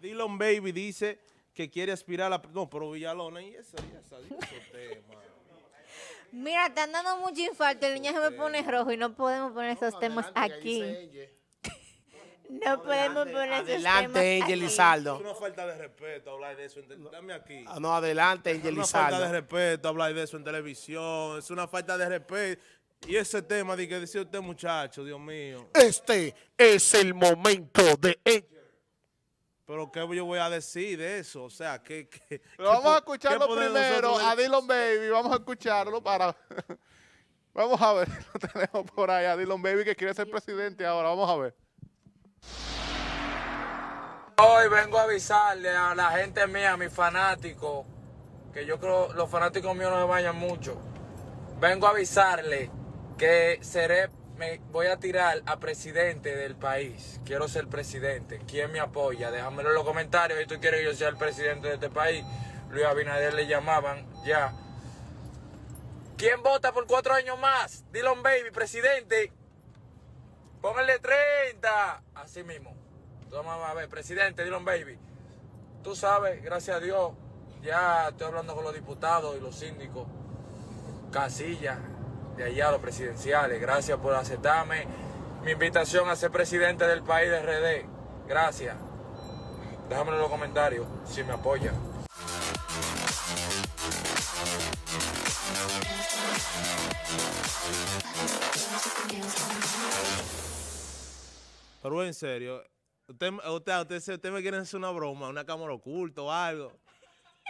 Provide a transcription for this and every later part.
Dylan Baby dice que quiere aspirar a la... No, pero Villalona y esa, y esa, y ese tema. Mira, están dando mucho infarto. El niño se me pone rojo y no podemos poner esos temas Adelante, aquí. No podemos poner esos Adelante, temas Angel aquí. Lizardo. Es una falta de respeto hablar de eso. en Dame aquí. Ah, No, adelante, Es Angel una falta de Lizardo. respeto hablar de eso en televisión. Es una falta de respeto. Y ese tema de que decía usted, muchacho, Dios mío. Este es el momento de Angel. Pero ¿qué yo voy a decir de eso? O sea, ¿qué, qué, Pero vamos a escucharlo primero nosotros a? Dylan Baby. Vamos a escucharlo para... Vamos a ver, lo tenemos por ahí a Dylan Baby que quiere ser presidente ahora. Vamos a ver. Hoy vengo a avisarle a la gente mía, a mis fanáticos, que yo creo los fanáticos míos no me vayan mucho. Vengo a avisarle que seré, me voy a tirar a presidente del país. Quiero ser presidente. ¿Quién me apoya? Déjamelo en los comentarios si tú quieres que yo sea el presidente de este país. Luis Abinader le llamaban ya. ¿Quién vota por cuatro años más? Dylan Baby, presidente. Póngale 30. Así mismo. Vamos a ver, presidente, Dylan Baby. Tú sabes, gracias a Dios, ya estoy hablando con los diputados y los síndicos. Casillas, de allá, los presidenciales. Gracias por aceptarme mi invitación a ser presidente del país de RD. Gracias. Déjamelo en los comentarios si me apoyan. Pero en serio, usted, usted, usted, usted me quiere hacer una broma, una cámara oculta o algo.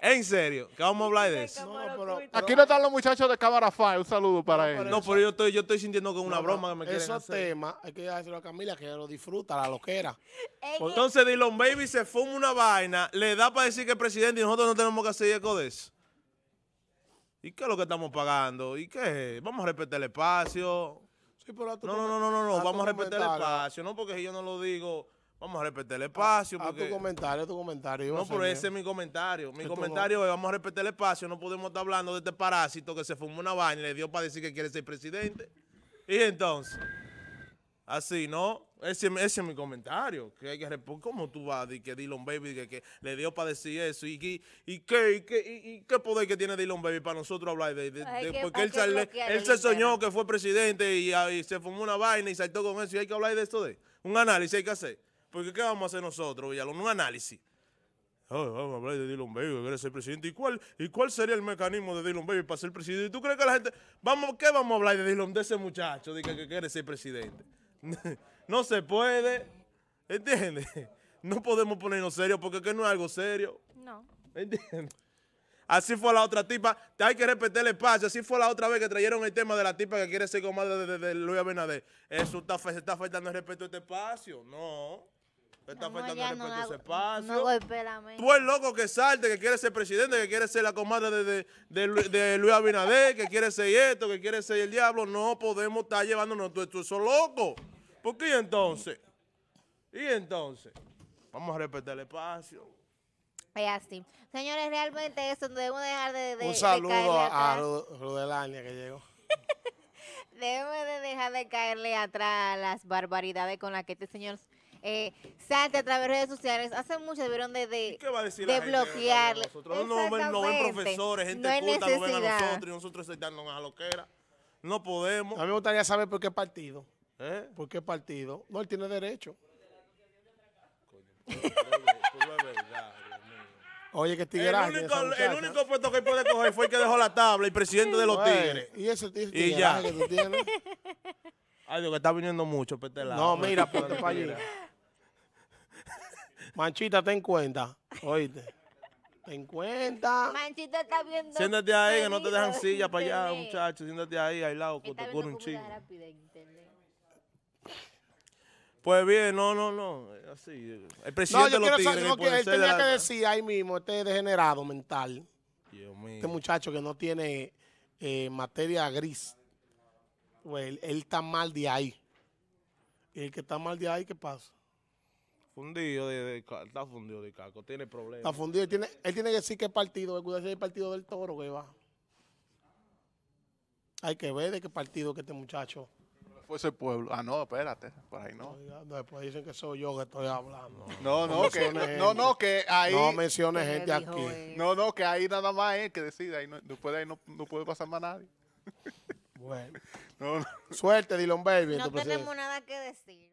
En serio, que vamos a hablar de eso. No, pero- Aquí no están los muchachos de Cámara Fire. Un saludo para ellos. No, pero yo estoy, yo estoy sintiendo que es una no, broma que me quieren Esos temas hay que decirlo a Camila que lo disfruta, la loquera. Es que- Entonces Dylan Baby se fuma una vaina, le da para decir que es presidente y nosotros no tenemos que hacer eco de eso. ¿Y qué es lo que estamos pagando? ¿Y qué? Vamos a respetar el espacio. Sí, pero a tu No, no, no, no, no, no. vamos a respetar el espacio. No porque si yo no lo digo, vamos a respetar el espacio. A porque... tu comentario, a tu comentario. A No, pero ese es mi comentario. Mi comentario es, vamos a respetar el espacio, no podemos estar hablando de este parásito que se fumó una vaina y le dio para decir que quiere ser presidente. Y entonces, así, ¿no? Ese, ese es mi comentario. Que hay que resp- ¿Cómo tú vas a decir que Dylan Baby que, que le dio para decir eso? ¿Y, qué- y, qué, y, qué, y- y qué poder que tiene Dylan Baby para nosotros hablar de, de- Hay de- que- porque él, sale- se soñó que fue presidente y, ah, y se fumó una vaina y saltó con eso y hay que hablar de esto de un análisis hay que hacer. Porque ¿qué vamos a hacer nosotros, Villalón? Un análisis. Vamos a hablar de Dylan Baby, que quiere ser presidente. ¿Y cuál, ¿Y cuál sería el mecanismo de Dylan Baby para ser presidente? ¿Y tú crees que la gente... Vamos, ¿Qué vamos a hablar de Dylan, de ese muchacho de que, que quiere ser presidente? no se puede, ¿entiendes? No podemos ponernos serios porque que no es algo serio, No. ¿entiendes? Así fue la otra tipa, hay que respetar el espacio. Así fue la otra vez que trajeron el tema de la tipa que quiere ser comadre de, de- de Luis Abinader. Eso está, se está faltando el respeto a este espacio. No, se está No, faltando no a ese espacio. No golpea. Tú el loco que salte, que quiere ser presidente, que quiere ser la comadre de, de, de de Luis Abinader, que quiere ser esto, que quiere ser el diablo. No podemos estar llevándonos todo esto, eso loco. ¿Por qué entonces? ¿Y entonces? Vamos a respetar el espacio. Es así. Señores, realmente eso debemos dejar de, de Un de caerle saludo a, a Rudelania que llegó. Debemos de dejar de caerle atrás las barbaridades con las que este señor eh, a través de redes sociales. Hace mucho debieron de, de, ¿Y qué va a decir de la gente de bloquearle. nosotros? No, nos ven, nos ven profesores, gente No culta, nos ven a nosotros y nosotros aceptándonos a lo que era. No podemos. A mí me gustaría saber por qué partido. ¿Eh? ¿Por qué partido? No, él tiene derecho. No. Oye, que El tigueraje único, el único puesto que él puede coger fue el que dejó la tabla, el presidente de los Oye, Tigres. Y ese, Y tigueraje que tú tienes. Ay, Dios, que está viniendo mucho para este lado. No, mira, ponte para allí. Manchita, ten cuenta. Oíste. Ten cuenta. Manchita está viendo. Siéntate ahí, que no te dejan silla para allá, muchachos. Siéntate ahí, al lado, que te un internet. Pues bien, no, no, no. Así. El No, presidente yo de los quiero Tigres saber, no, él de tenía la- que decir ahí mismo, este degenerado mental, Dios mío. este muchacho que no tiene eh, materia gris, pues él, él está mal de ahí. Y el que está mal de ahí, ¿qué pasa? Fundido de, está fundido de caco, tiene Está problemas. fundido. Él tiene, él tiene que decir qué partido, que cuidarse del partido del toro que va. Hay que ver de qué partido que este muchacho. fuese el pueblo. Ah, no, espérate, por ahí no. Después dicen que soy yo que estoy hablando. No, No no, que, no, no, que ahí, No menciones ¿Quién gente aquí. no, no, que ahí nada más es que decide, ahí no, después de ahí no, no puede pasar más nadie. Bueno. No, no. Suerte, Dylan Baby. No tenemos nada que decir.